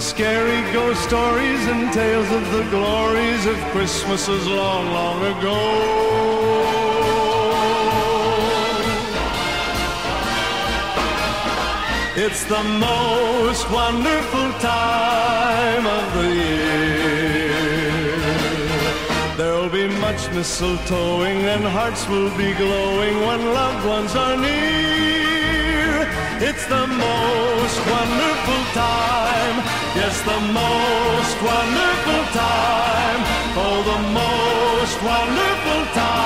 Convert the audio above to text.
Scary ghost stories and tales of the glories of Christmases long, long ago. It's the most wonderful time of the year. There'll be much mistletoeing and hearts will be glowing when loved ones are near. It's the most wonderful time. Yes, the most wonderful time. Oh, the most wonderful time.